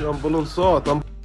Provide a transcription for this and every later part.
Não, não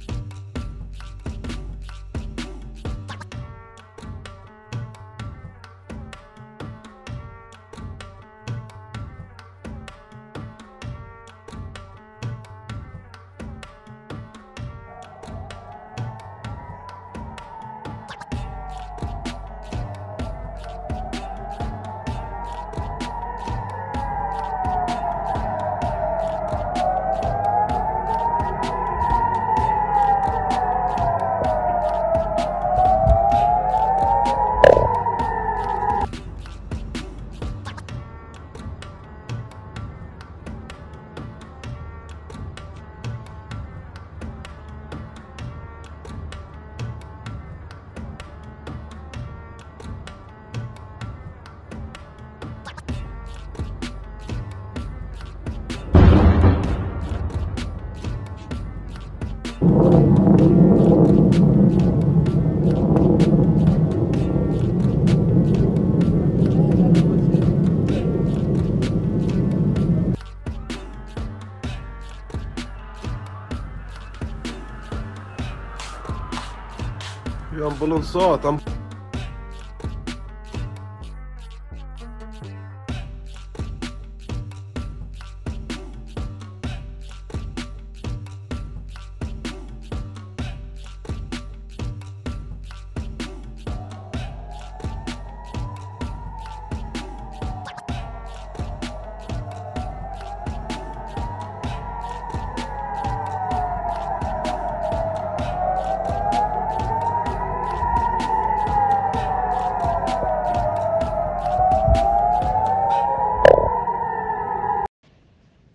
Ya ampun